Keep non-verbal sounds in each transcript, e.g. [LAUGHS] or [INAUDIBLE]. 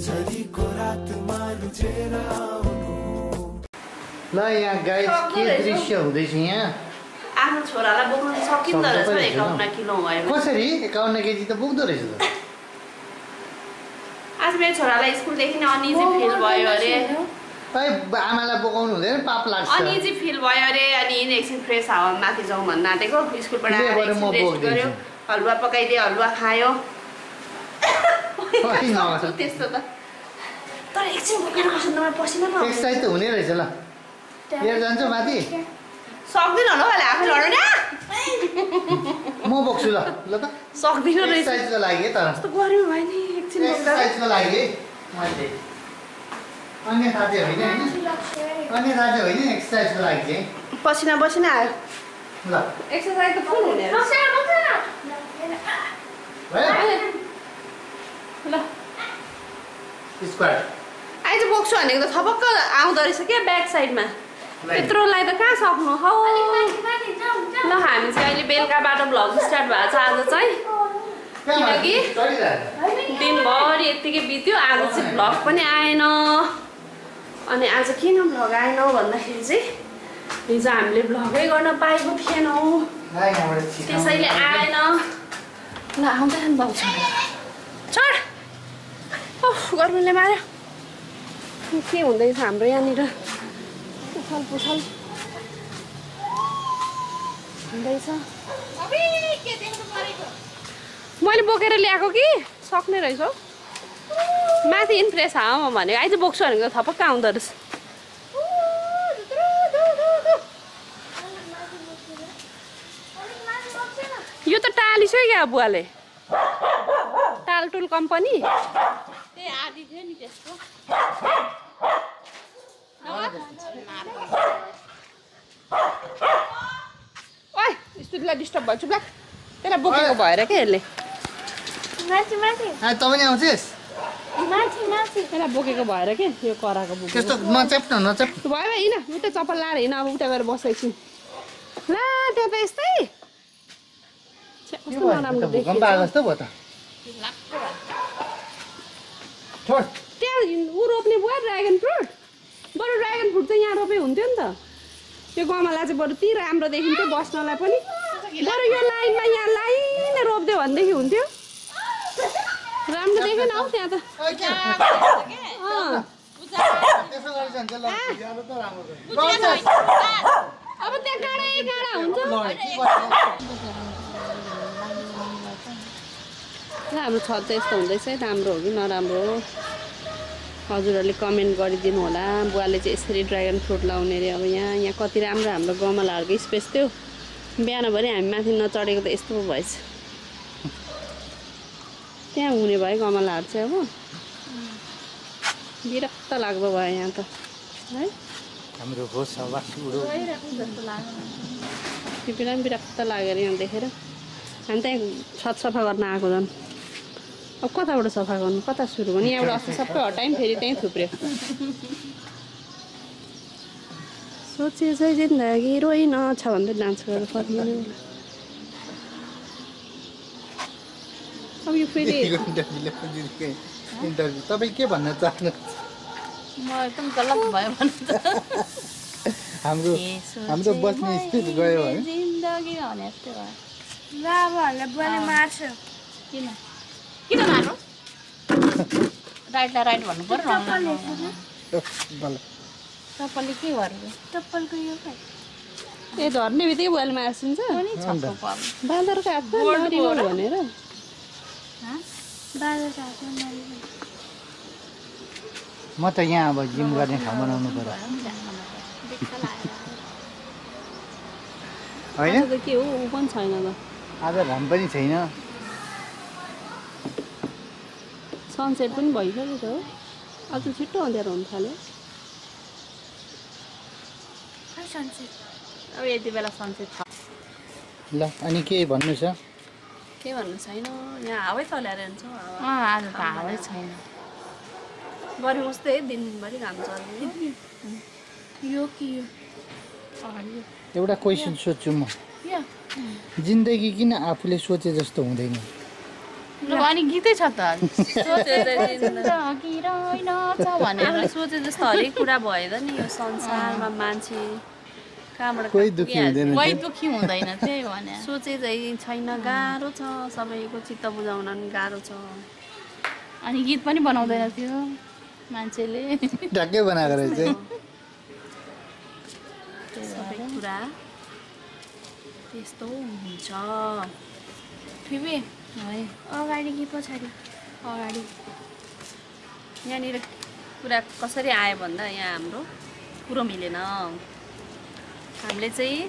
ल यहाँ गाई के दृश्य हुँदैछ यहाँ आफ्नो छोरालाई बोक्नु सकिँदो रहेछ एकाउन्न किलो भयो। कसरी एकाउन्न केजी त पुग्दो रहेछ त आज मेरो छोरालाई स्कुलदेखि नै अनइजी फिल भयो अरे खै आमालाई बोकाउनु हुँदैन पाप लाग्छ अनइजी फिल भयो अरे अनि एकछिन फ्रेस हावा माथि जाउँ भन्न आँटेको स्कुलबाट आएर हलुवा पकाइदियो हलुवा खायो। त्यस्तो त तर एकछिन बोकेर पसिना। एक्सर्साइज त हुने रहेछ ल लिएर जान्छ माथि सक्दिनँ होला अहिले आफै लड्नु म बोक्छु ल ल त सक्दिनँ रहेछ एक्सर्साइजको लागि है तर कस्तो गर्मी भयो नि एकछिन बोक्दा एक्सर्साइजको लागि है मैले अन्य साथी होइन होइन अन्य साथी होइन एक्सर्साइजको लागि चाहिँ पसिना पसिना आयो ल एक्सर्साइज त फुल हुने ल। स्क्वाड आइज बोक्छु भनेको त थपक्क आउँदो रहेछ क्या ब्याक साइडमा। त्यत्रोलाई त कहाँ सक्नु हौ? ल हामी चाहिँ अहिले बेलुकाबाट भ्लग स्टार्ट भएको छ आज चाहिँ। किनकि दिनभरि यत्तिकै बित्यो आज चाहिँ भ्लग पनि आएन। अनि आज किन भ्लग आएन भन्दाखेरि चाहिँ हिजो हामीले भ्लगै गर्न पाएको थिएनौँ। त्यसैले आएन। ल आउँदैन चढ ओह गर्मीले मार्यो। के हुँदैछ हाम्रो यहाँनिर? उछल पुछल। हुँदैछ। मैले बोकेर ल्याएको कि? सक्ने रहेछ हौ। माथि इन्फ्रेस हावामा भनेको आइज बोक्छु भनेको थपक्क आउँदो रहेछ। यो त टालिसक्यो क्या बुवाले। टालटुल कम्पनी। आदि थियो नि त्यसको। स्टुडलाई डिस्टर्ब भयो चुप्ला त्यसलाई बोकेको भएर क्या यसले? माथि माथि त पनि आउँछेस् माथि माथि त्यसलाई बोकेको भएर के यो कराएको बोकेको? त्यस्तो नच्याप्न नच्याप भयो हिँड उता चप्पल लाएर हिँड अब उता गएर बसेको छु ला त्यो त यस्तै। नराम्रो जस्तो भयो त। त्यहाँ ऊ रोप्ने भयो ड्रागन फ्रुट। बरु ड्रागन फ्रुट चाहिँ यहाँ रोपे हुन्थ्यो नि त। यो गमला चाहिँ बरु ती राम्रो देखिन्थ्यो बस्नलाई पनि। बरु यो लाइनमा यहाँ लाइन रोपिदियो भनेदेखि हुन्थ्यो। राम्रो देखेन हौ त्यहाँ त। अब त्यहाँ काँडै काँडा हुन्छ ल, के गर्छ? ल हाम्रो छत त यस्तो हुँदैछ है राम्रो हो कि नराम्रो? हो हजुरहरूले कमेन्ट गरिदिनु होला। बुवाले चाहिँ यसरी ड्रागन फ्रुट लाउने अरे अब यहाँ। यहाँ कति राम्रो हाम्रो गमलाहरूको स्पेस थियो। बिहानभरि हामी माथि नचढेको त यस्तो पो भएछ। त्यहाँ हुने भयो गमलाहरू चाहिँ अब। विरक्त लाग्दो भयो यहाँ त। है? हाम्रो विरक्त लागेर यहाँ देखेर। हामी त्यहाँ छत सफा गर्न आएको झन् अब कताबाट सफा गर्नु? कता सुरु गर्नु? यहाँबाट अस्ति सबै हटायौँ फेरि त्यहीँ थुप्रियो। सोचे चाहिँ जिन्दगी रोइन छ भन्दै डान्स गरेर फर्किनु। अब यो फेरि इन्टरभ्यू। तपाईँ के भन्न चाहनु म एकदम गलत भयो हाम्रो हाम्रो बस्ने स्पेस गयो है जिन्दगी भने जस्तै भयो बुवाले मार्छ। किन? किन राइटलाई राइट भन्नु पर्यो तपाईँले के गर्नु यो ए झर्ने बित्तिकै मार्सिन्छ पर्नु बाँदरको हातमा भनेर। म त यहाँ अब जिम गर्ने ठाउँ बनाउनु पर्यो। होइन? के हो? ऊ पनि छैन त। आज घाम पनि छैन। सनसेट पनि भइसक्यो त हो। आज छिट्टो अँध्यारो हुन थाल्यो। अब यति बेला सनसेट छ। ल अनि के भन्नु छ? के भन्नु छैन? यहाँ हावै तल्याएर हुन्छ आज त हावै छैन। गऱ्यौँ उस्तै दिनभरि घाम चल्ने यो कि यो। एउटा क्वेसन सोध्छु म। यो। जिन्दगी किन आफूले सोचे जस्तो हुँदैन? अनि गीतै छ त। आफूले सोचे जस्तो हरेक कुरा भएन नि यो संसारमा मान्छे कहाँबाट कोही कहाँ दुःखी। हुँदैन कोही दुःखी हुँदैन त्यही भने सोचे चाहिँ छैन गाह्रो छ सबैको चित्त बुझाउन नि गाह्रो छ। अनि गीत पनि बनाउँदैन थियो मान्छेले। ढक्कै बनाएको रहेछ। सबै कुरा त्यस्तो हुन्छ। फिबे है। अगाडि कि पछाडि? अगाडि। यहाँनिर कुरा कसरी आयो भन्दा यहाँ हाम्रो कुरो मिलेन। हामीले चाहिँ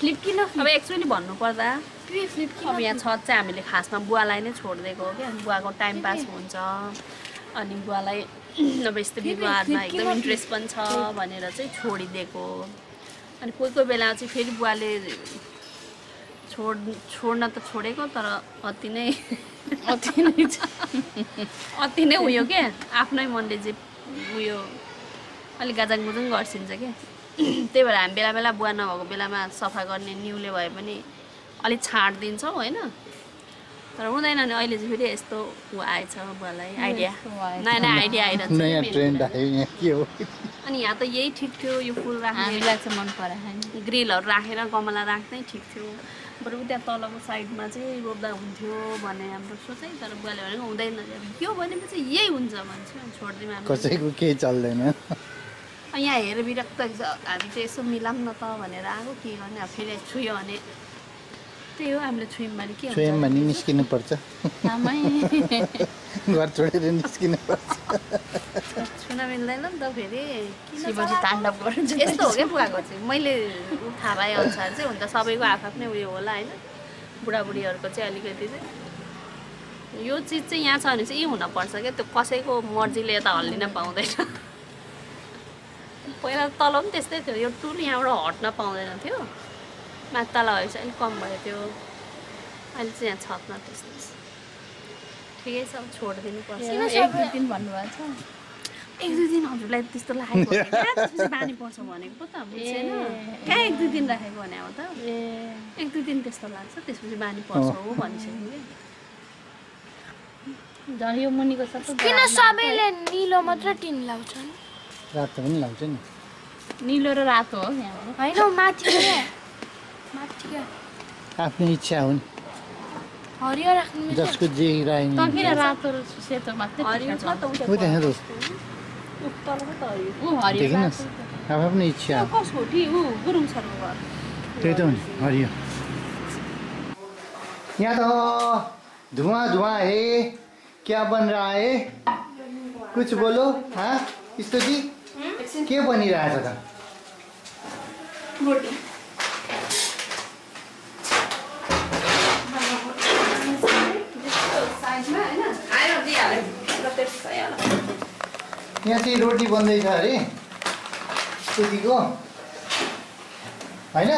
फ्लिप किन अब एक्चुअली भन्नुपर्दा अब यहाँ छत चाहिँ हामीले खासमा बुवालाई नै छोडिदिएको हो क्या। बुवाको टाइम पास हुन्छ। अनि बुवालाई [CLEARS THROAT] अब यस्तो विवाहमा एकदम इन्ट्रेस्ट पनि छ भनेर चाहिँ छोडिदिएको। अनि कोही कोही बेला चाहिँ फेरि बुवाले छोड छोड्न त छोडेको तर अति नै [LAUGHS] अति नै छ अति नै उयो के आफ्नै मनले चाहिँ उयो अलिक गाजाङ गुजुङ गर्छिन्छ क्या? [CLEARS THROAT] त्यही भएर हामी बेला बेला बुवा नभएको बेलामा सफा गर्ने न्युले भए पनि अलिक छाँटिदिन्छौँ होइन? तर हुँदैन नि अहिले चाहिँ फेरि यस्तो ऊ आएछ बुवालाई। आइडिया। नयाँ नयाँ आइडिया आइरहेको छ नयाँ मेरो ट्रेन्ड कुरा। आयो यहाँ के हो? अनि यहाँ त यही ठिक थियो यो फुल राख्ने हामीलाई चाहिँ मन परायो। ग्रिलहरू राखेर गमला राख्नै ठिक थियो। बरु त्यहाँ तलको साइडमा चाहिँ रोप्दा हुन्थ्यो भन्ने हाम्रो सोचाइ तर बुवाले भनेको हुँदैन यो भनेपछि यही हुन्छ भन्छ छोडिदिउँ हामी। कसैको केही चल्दैन। यहाँ हेरेर विरक्त हामी चाहिँ यसो मिलाऊँ न त भनेर आएको के गर्ने? अब फेरि छुयो भने। त्यही हो हामीले भने के निस्किनु पर्छ। आमै। [LAUGHS] घर छोडेर निस्किनु पर्छ। छुन मिल्दैन नि त फेरि। किन शिवजी ताण्डव गर्नु यस्तो हो क्या बुवाको चाहिँ? मैले थाहा पाए अनुसार चाहिँ हुन त सबैको आफ्नै उयो होला होइन। बुढाबुढीहरूको चाहिँ अलिकति चाहिँ। यो चिज चाहिँ यहाँ छ भने चाहिँ यी हुनपर्छ क्या। त्यो कसैको मर्जीले यता हल्लिन पाउँदैन। पहिला तल पनि त्यस्तै थियो। यो टुल यहाँबाट हट्न पाउँदैन थियो। माथि तल भएपछि अलिक कम भयो त्यो अहिले चाहिँ यहाँ छतमा त्यस्तो ठिकै छ छोडिदिनु पर्छ एक दुई दिन भन्नुभएको छ एक दुई दिन हजुरलाई त्यस्तो लागेको बानी पर्छ भनेको पो त बुझेन कहाँ एक दुई दिन राखेको भने अब त ए एक दुई दिन त्यस्तो लाग्छ त्यसपछि बानी पर्छ हो भनिसक्यो झन् यो मुनिको सबै किन सबैले निलो मात्र टिन लाउँछन् रातो पनि लाउँछ नि निलो र रातो हो यहाँ होइन माथि आफ्नो इच्छा हुन् हरियो राख्नु मिल्छ? जसको जे राय त किन रातो र सेतो मात्रै हरियो छ त उता ऊ त्यहाँ हेर्नु तल पो त हरियो ऊ हरियो देखिनुहोस् रातो आफ्नो इच्छा त्यही त हो नि हरियो यहाँ तो धुआं धुआं है क्या बन रहा है कुछ बोलो हाँ स्तुति के बनिरहेछ त साइजमा होइन आयो दिइहाल्यो र त्यस्तो भइहाल्यो यहाँ चाहिँ रोटी बन्दैछ अरे स्तुतिको होइन?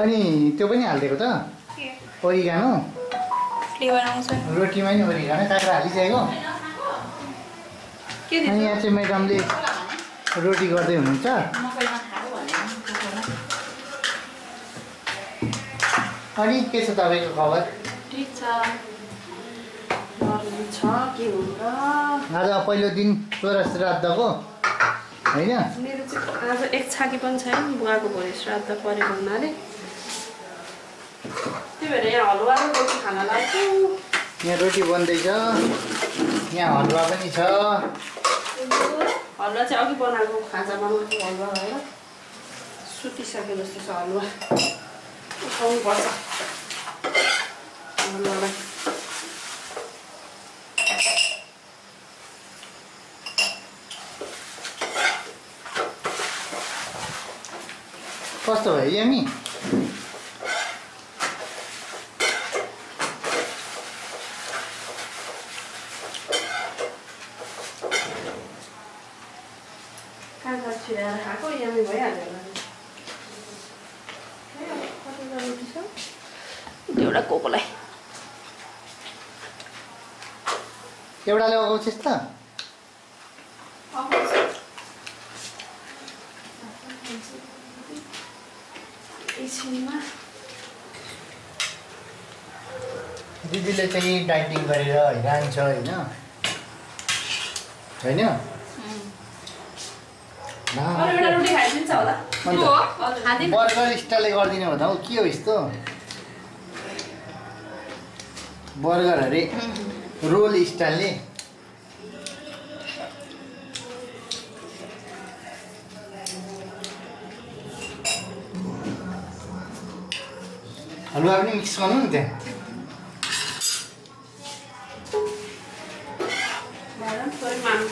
अनि त्यो पनि हालिदिएको त? के? ओरिगानो रोटीमा नि ओरिगानो काँक्रा हालिसकेको। के अनि यहाँ चाहिँ म्याडमले रोटी गर्दै हुनुहुन्छ। अनि के छ तपाईँको खबर? ठिक छ। छ के हुन्छ? आज पहिलो दिन छोरा श्राद्धको होइन? मेरो चाहिँ आज एक छाकी पनि छैन बुवाको भोलि श्राद्ध परेको हुनाले त्यही भएर यहाँ हलुवा र रोटी खान लाग्छु। यहाँ रोटी बन्दैछ। यहाँ हलुवा पनि छ। हलुवा चाहिँ अघि बनाएको खाजा बनाएको हलुवा भएर। सुतिसके जस्तो छ हलुवा उठाउनु पर्छ हलुवालाई कस्तो भयो यामी? एउटा कोकोलाई। एउटाले लगाउँछस् त चाहिँ डाइटिङ गरेर हिँड्छ होइन। होइन? हो बर्गर स्टाइलले गरिदिने भन्दा हो के हो यस्तो? बर्गर अरे रोल स्टाइलले। हलुवा पनि मिक्स गर्नु नि त्यहाँ।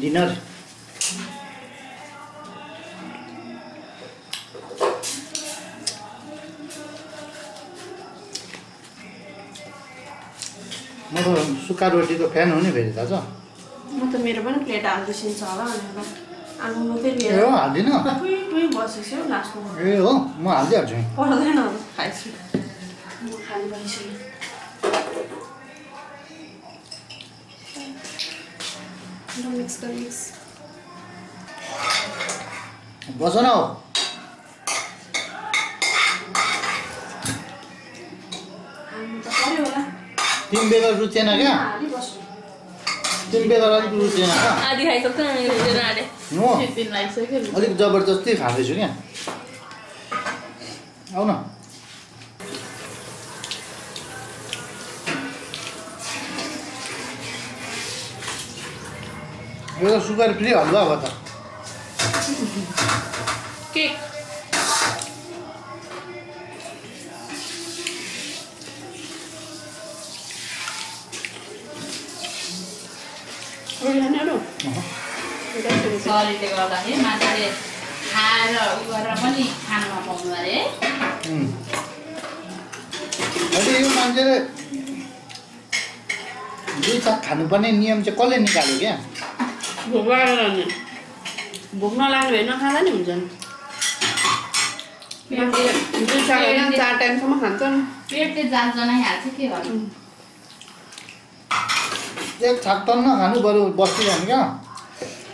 डिनर म त सुक्खा रोटीको फ्यान हो नि फेरि दाजु। म त मेरो पनि प्लेट हालिदिन्छ होला भनेर हो हाल्दिनँ ए हो म हालिदिइहाल्छु। पर्दैन खाइछु म खानु भइसक्यो मिक्स मिक्स बस न होला तिन बेला रुचेन क्या तिन बेला अलिक रुचेन क्या अलिक जबरजस्ती खाँदैछु क्या आउ न यो त सुगर फ्री हलुवा भयो त केक शरीरले गर्दाखेरि मान्छेले खाएर उ गरेर पनि खानु नपाउनु अरे। अहिले यो मान्छेले दुई साग खानुपर्ने नियम चाहिँ कसले निकाल्यो क्या भोक लागेर नि भोक नलाग्यो भने नखाँदा नि चार टाइमसम्म पेटले के गर्नु एक छाक टन्न खानु बरु बसिरहनु क्या।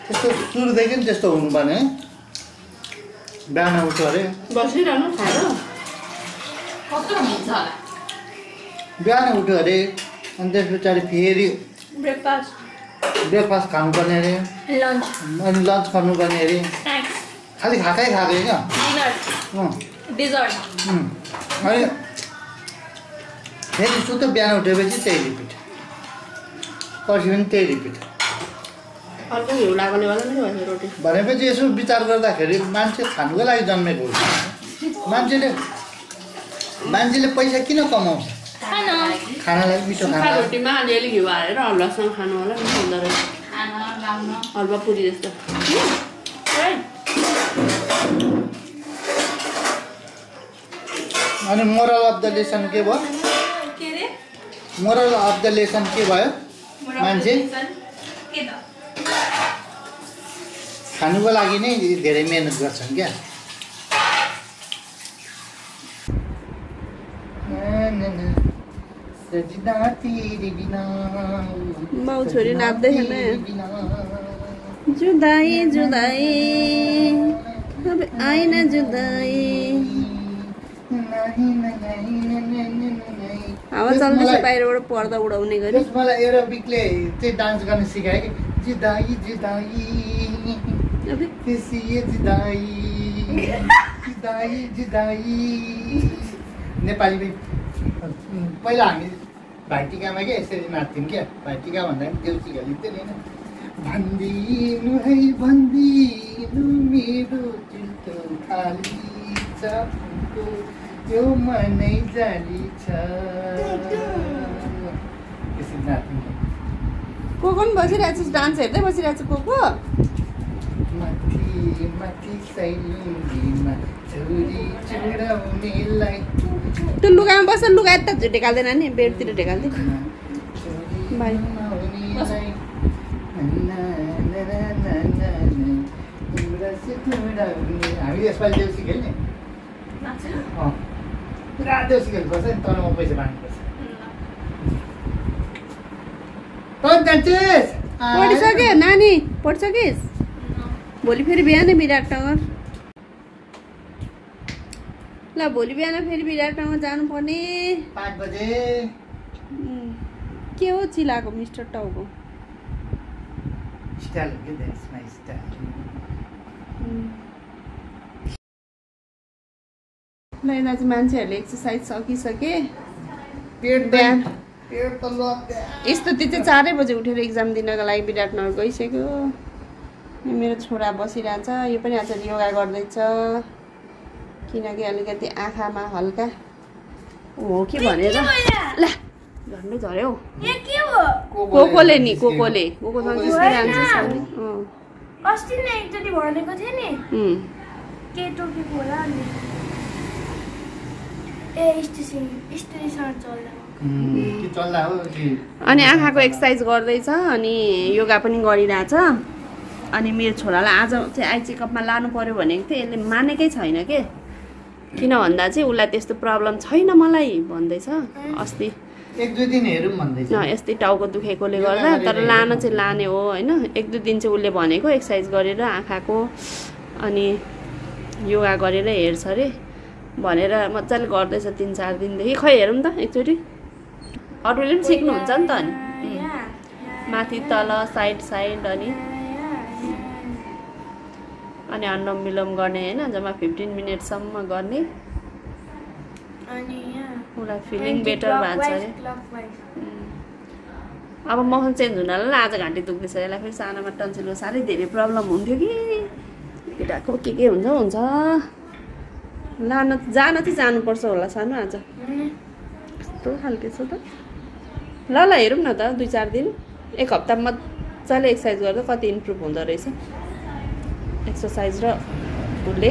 त्यस्तो सुरुदेखि नि त्यस्तो हुनुपर्ने है। बिहान उठ्यो अरे। बसिरहनु खाएर। कस्तो हुन्छ होला? बिहान उठ्यो अरे। अनि त्यस पछाडि फेरि ब्रेकफास्ट। ब्रेकफास्ट खानुपर्ने अरे। लन्च अनि लन्च गर्नुपर्ने अरे। खालि खाएकै खाएकै क्या डिनर अँ, डिजर्ट अँ। अनि फेरि सुत्यो बिहान उठेपछि त्यही रिपिट पर्सि पनि त्यही रिपिट भनेपछि यसो विचार गर्दाखेरि मान्छे खानुको लागि जन्मेको हो मान्छेले मान्छेले पैसा किन कमाउँछ? खानालाई मिठो खाना। रोटीमा अलिअलि घिउ हालेर हलुवासँग खानु होला। नि हुँदो रहेछ। हलुवा पुरी जस्तो? अनि मोरल अफ द लेसन के भयो? मोरल अफ द लेसन के भयो मान्छे? खानुको लागि नै धेरै मिहिनेत गर्छन् क्या। बाउ छोरी नाच्दैछ जुदाई जुदाई। अब आइन जुदाई जिदाई जिदाई अबे, जिदाई जिदाई जिदाई नेपालीमै पहिला हामी भाइटिकामा क्या यसरी नाच्थ्यौँ क्या? भाइटिका भन्दा पनि देउसी खेलिन्थ्यो नि होइन भनिदिनु है भनिदिनु मेरो चिल्टो खाली छ यो मनै जाली छ यसरी नाच्थ्यौँ को को पनि बसिरहेको छ डान्स हेर्दै बसिरहेको छ को को माथि माथि सैलुङ्गीमा छुरी चुडाउनेलाई त्यो लुगामा बस्छ लुगा यता ढेकाल्दैन नि बेडतिर ढेकाल्दै पुरा देउसी खेल्नुपर्छ नि तर म पैसा बाँड्नुपर्छ। जान्छेस्? पढिसक्यो नानी? पढिसकिस् भोलि फेरि बिहानै विराटनगर ल भोलि बिहान फेरि विराटनगर जानुपर्ने। के हो चिलाएको मिस्टर टाउको? ल यता चाहिँ मान्छेहरूले एक्सर्साइज सकिसके। पेट बिहान। पेट त लग्दा स्तुति चाहिँ चारै बजी उठेर इक्जाम दिनको लागि विराटनगर गइसक्यो। मेरो छोरा बसिरहेछ यो पनि आज योगा गर्दैछ। किनकि अलिकति आँखामा हल्का हो कि भनेर। ल झन्डै झऱ्यो। यहाँ के हो? कोकोले नि कोकोले। कोकोसँग। अस्ति नै एकचोटि भनेको थिएँ नि। के टोकेको होला अनि? ए स्टेसन चल्दा अनि आँखाको एक्सर्साइज गर्दैछ अनि योगा पनि गरिरहेछ। अनि मेरो छोरालाई आज चाहिँ आई चेकअपमा लानु पऱ्यो भनेको थिएँ। यसले मानेकै छैन के? किन भन्दा चाहिँ उसलाई त्यस्तो प्रब्लम छैन मलाई भन्दैछ अस्ति। एक दुई दिन हेरौँ भन्दैछ। न यस्तै टाउको दुखेकोले गर्दा तर लान चाहिँ लाने हो होइन? एक दुई दिन चाहिँ उसले भनेको एक्सर्साइज गरेर आँखाको अनि योगा गरेर हेर्छ अरे भनेर मजाले गर्दैछ तिन चार दिनदेखि। खै हेरौँ त एकचोटि। अरूले पनि सिक्नुहुन्छ नि त अनि। माथि तल साइड साइड अनि। अनि अनुलोम विलोम गर्ने होइन जम्मा फिफ्टिन मिनटसम्म गर्ने। उसलाई फिलिङ बेटर भएको छ अरे। अब मौसम चेन्ज हुनाले आज घाँटी दुख्दैछ। यसलाई फेरि सानोमा टन्सिलको साह्रै धेरै प्रब्लम हुन्थ्यो कि। केटाको के के हुन्छ हुन्छ। लान जान चाहिँ जानुपर्छ होला सानो आज। कस्तो खालके छ त। ल ल हेरौँ न त दुई चार दिन। एक हप्ता मजाले एक्सर्साइज गर्दा कति इम्प्रुभ हुँदो रहेछ। एक्सर्साइज र उसले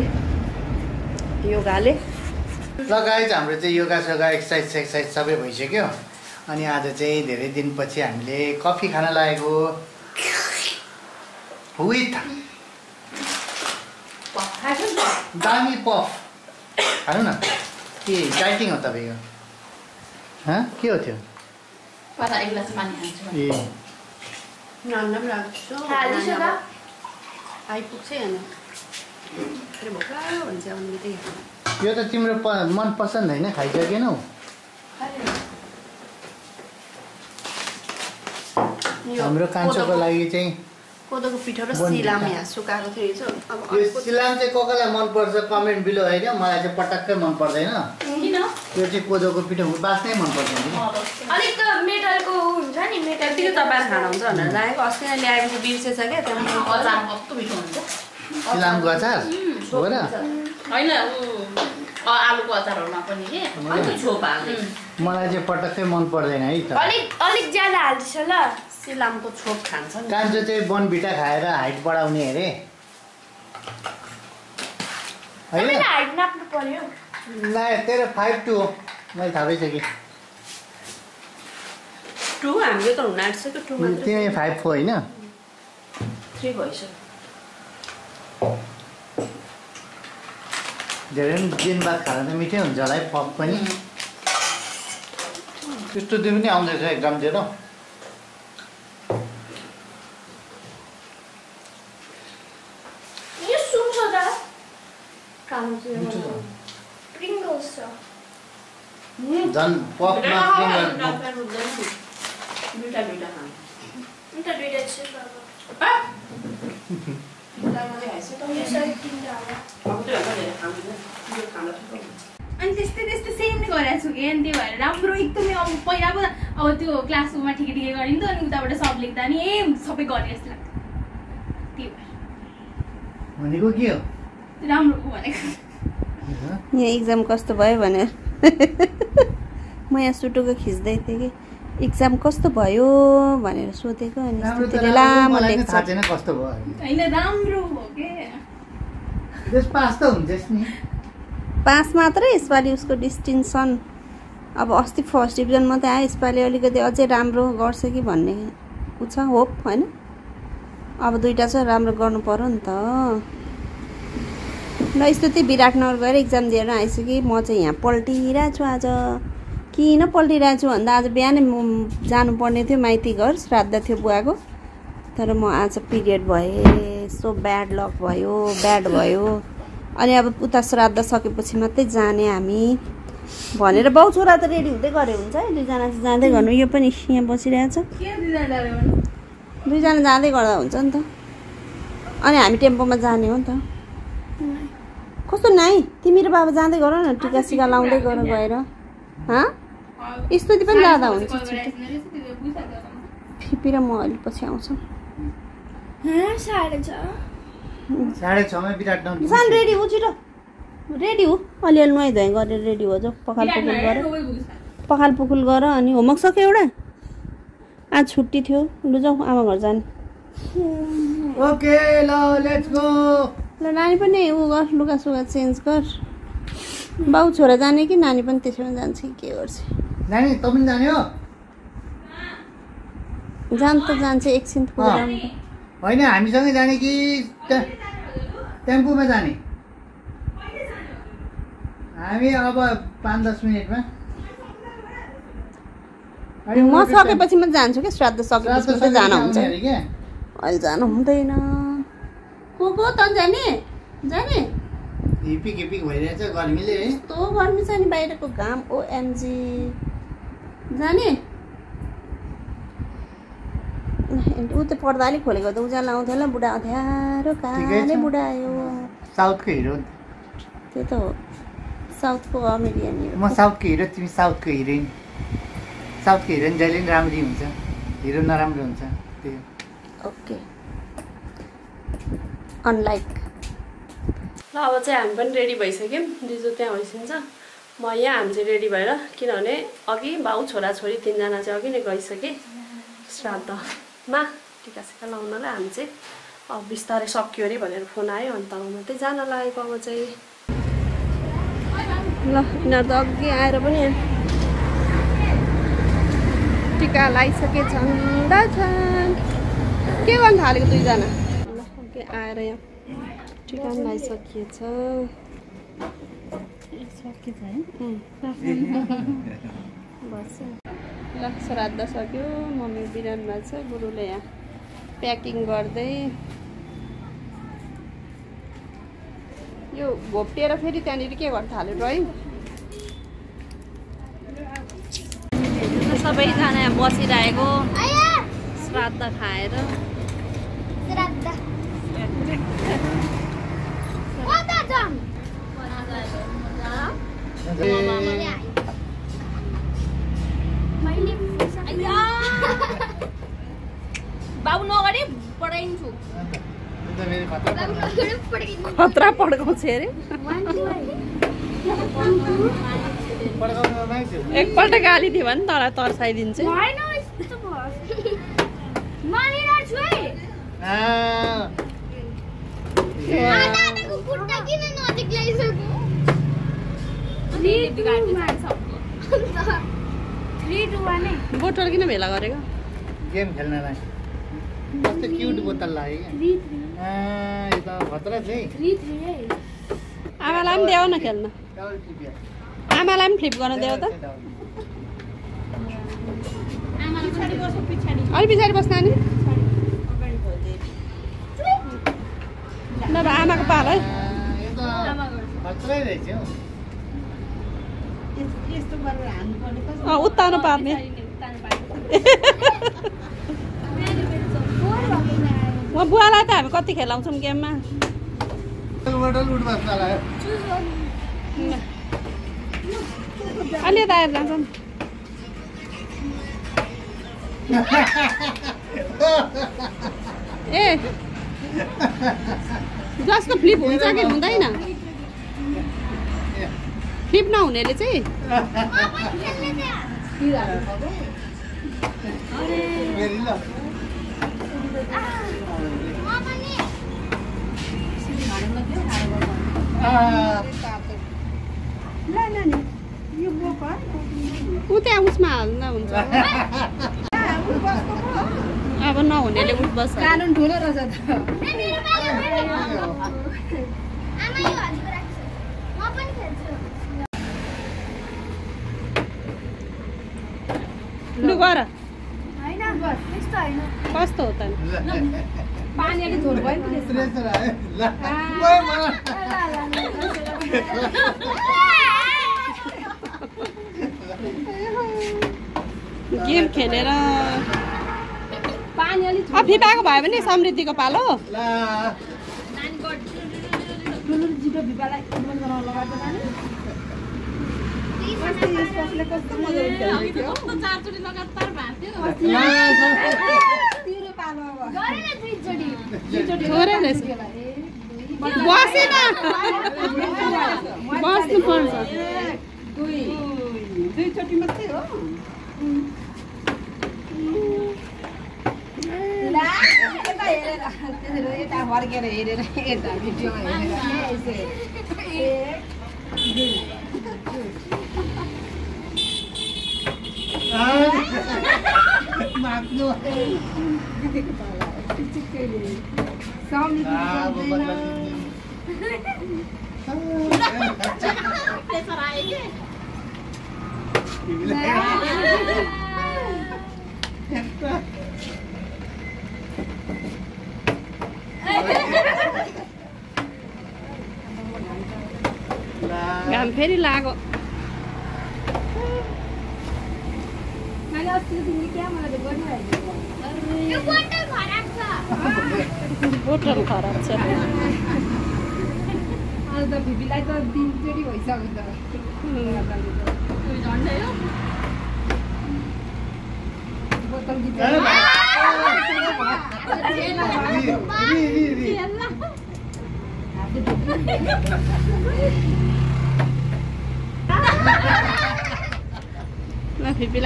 योगाले। ल गाइज हाम्रो चाहिँ योगा सोगा एक्सर्साइज एक्सर्साइज सबै भइसक्यो। अनि आज चाहिँ धेरै दिनपछि हामीले कफी खान लागेको विथ दामी पफ खानु न। के डाइटिङ हो तपाईँको हँ के हो त्यो? पर एक गिलास पानी हाल्छु। ए। आइपुग्छ होइन भोक यो त तिम्रो प मन पसन्द होइन खाइसकेनौ यो हाम्रो कान्छोको लागि चाहिँ कोदोको पिठो र सिलाम। यहाँ सुकाएको थियो अब यो सिलाम चाहिँ को कोलाई मनपर्छ कमेन्ट बिलो होइन मलाई चाहिँ पटक्कै मन पर्दैन किन त्यो चाहिँ कोदोको पिठो बास्नै मनपर्छ नि अलिक त मेटलको हुन्छ त्यतिकै तपाईँहरू खानुहुन्छ भनेर राखेको अस्ति नै ल्याएपछि बिर्सेछ क्या त्यहाँ अचार कस्तो मिठो हुन्छ? सिलामको अचार? हो र? होइन आलुको अचारहरूमा पनि के? मलाई चाहिँ पटक्कै मन पर्दैन है त। अलिक अलिक ज्यादा हाल्दैछ ल। सिलामको छोप खान्छ नि। कान्छो चाहिँ बनभिटा खाएर हाइट बढाउने अरे। होइन? हाइट नाप्नु पर्यो। ना तेरो फाइभ टू हो मैले थाहा भइसकेँ टु हामीले त हुन आँटिसक्यो टु मात्रै? तिमी फाइभ फोर होइन? थ्री भइसक्यो। धेरै पनि दिन बाद खाँदा त मिठै हुन्छ होला है पप पनि। त्यस्तो दिन पनि आउँदैछ एक्जामतिर झन् पपमा [LAUGHS] दुइटा दुइटा खानु अन्त दुइटा चाहिँ बाबा यो साइड तिनवटा होला अनि त्यस्तै त्यस्तै सेम नै गरेको छु कि अनि त्यही भएर राम्रो एकदमै अब पहिला पो अब त्यो क्लास रुममा ठिकै ठिकै गरिन् त अनि उताबाट सब लेख्दा नि ए सबै गर्ने जस्तो लाग्थ्यो। त्यही भएर। भनेको के हो? राम्रो भनेको? यहाँ इक्जाम कस्तो भयो भनेर [LAUGHS] म यहाँ सुटुको खिच्दै थिएँ कि इक्जाम कस्तो भयो भनेर सोधेको अनि लामो। होइन राम्रो हो के? पास त हुन्छस् नि। पाँच मात्रै यसपालि उसको डिस्टिङसन अब अस्ति फर्स्ट डिभिजन मात्रै आयो यसपालि अलिकति अझै राम्रो गर्छ कि भन्ने ऊ छ होप होइन? अब दुइटा छ राम्रो गर्नु पऱ्यो नि त। ल यस्तो त्यही विराटनगर गएर इक्जाम दिएर आइसकेँ म चाहिँ यहाँ पल्टिरहेको छु आज। किन पल्टिरहेको छु भन्दा आज बिहानै म जानुपर्ने थियो माइती घर श्राद्ध थियो बुवाको। तर म आज पिरियड भएँ सो ब्याड लक भयो ब्याड भयो। अनि अब उता श्राद्ध सकेपछि मात्रै जाने हामी। भनेर बाउ छोरा त रेडी हुँदै गरे हुन्छ है दुईजना चाहिँ जाँदै गर्नु। यो पनि यहाँ बसिरहेछ? दुईजना जाँदै गर्दा हुन्छ नि त। अनि हामी टेम्पोमा जाने हो नि त। कस्तो नाइ? तिमी र बाबा जाँदै गर न टिका सिका लाउँदै गर गएर। हँ? स्तुति पनि जाँदा हुन्छ। फिपी र म अलिक पछि आउँछौँ। हाँ, साढे छ। साढे छमा विराटनगर सान रेडी हो छिटो। रेडी हो। अलिअलि नुहाइ धुवाइ गरेर रेडी हो जाऊ पखाल पुखुल गर। पखाल पुखुल गर अनि होमवर्क सक्यो एउटा? आज छुट्टी थियो। लु जाऊ आमा घर जाने। ओके ल लेट्स गो ल नानी पनि ऊ गर लुगा सुगा चेन्ज कर बाउ छोरा जाने कि नानी पनि त्यसैमा जान्छ कि के गर्छ? नानी तँ पनि जाने हो? जान त जान्छ एकछिन। होइन हामीसँगै जाने कि टेम्पोमा जाने? हामी अब पाँच दस मिनटमा। अनि म सकेपछि मात्रै जान्छु क्या श्राद्ध सकेपछि मात्रै जान हुन्छ। अहिले जानु हुँदैन। को को त जाने? जाने। हिपिक हिपिक भइरहेछ गर्मीले। है यस्तो गर्मी छ नि बाहिरको घाम ओएमजी जाने। ऊ त पर्दा अलिक खोलेको त उज्यालो आउँथ्यो होला बुढा अँध्यारो काले छ। बुढा आयो साउथको हिरो। त्यो त हो। साउथको अमेरियन म साउथको हिरो तिमी साउथको हिरोइन। साउथको हिरोइन जहिले पनि राम्री हुन्छ। हिरो नराम्रो हुन्छ। त्यही। ओके। अनलाइक ल अब चाहिँ हामी पनि रेडी भइसक्यौँ। दिजु त्यहाँ भइसकिन्छ म यहाँ हामी चाहिँ रेडी भएर किनभने अघि भाउ छोराछोरी तिनजना चाहिँ अघि नै गइसकेँ। श्राद्धमा टिका सिका लाउनलाई हामी चाहिँ अब बिस्तारै सक्यो अरे भनेर फोन आयो। अन्त मात्रै जान लागेको अब चाहिँ। ल यिनीहरू त अघि आएर पनि टिका लगाइसके छन् के गर्नु थालेको दुईजना? ल अघि आएर यहाँ टिका पनि लगाइसकिएछ बस। ल श्राद्ध सक्यो। मम्मी बिरानमा छ गुरुले यहाँ प्याकिङ गर्दै यो घोप्टिएर फेरि त्यहाँनिर के गर्नु थाल्यो ड्रइङ? सबैजना यहाँ बसिरहेको। श्राद्ध खाएर। [LAUGHS] ए, बाबु नगरी पढाइन्छु अन्त अन्त फेरि खतरा पड्काउँछ अरे। एकपल्ट गाली दियो भने तँलाई तर्साइदिन्छ। आ, बोतल किन भेला गरेको? गेम खेल्नलाई। कस्तो क्युट बोतल लाग्यो क्या आमालाई पनि देऊ न खेल्न। आमालाई पनि फ्लिप गर्न देऊ त अलिक पछाडि बस् नानी नभए आमाको पाल है उत्तानो पार्ने म बुवालाई त हामी कति खेलाउँछौँ गेममा? अलि यता आएर जान्छ ए जसको फ्लिप हुन्छ कि हुँदैन? फ्लिप नहुनेले चाहिँ। फेरि ल आ, ऊ त्यहाँ उसमा हाल्दा हुन्छ. अब नहुनेले उठ बस कानुन ठुलो रहेछ त लु गर कस्तो हो त पानी अलिक झोल भयो नि त्यसमा। [LAUGHS] गेम खेलेर। पानी अलिक भयो भने समृद्धिको पालो ला ठुलो जिब्रो भिपालाई मन गराउन लगाएको नानी कस्तो यसले कस्तो मजाले खेल्दै थियो बसेन। बस्नु पर्छ। दुई दुईचोटि मात्रै हो यता फर्केर हेरेर यता भिडियोमा हेरेर एक माग्नु समिति आ, अब बदला लिने। प्रेसर आयो कि ला, घाम फेरि लाग्यो मैले अस्ति तिमीले क्या मलाई त गरिरहेको यो बोतल खराब छ बोतल खराब छ अन्त फिपीलाई त तिनचोटि भइसक्यो त बोतल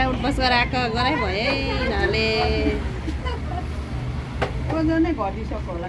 उठबस गराएको गराइ है यिनीहरूले। ओजनै घटिसक्यो होला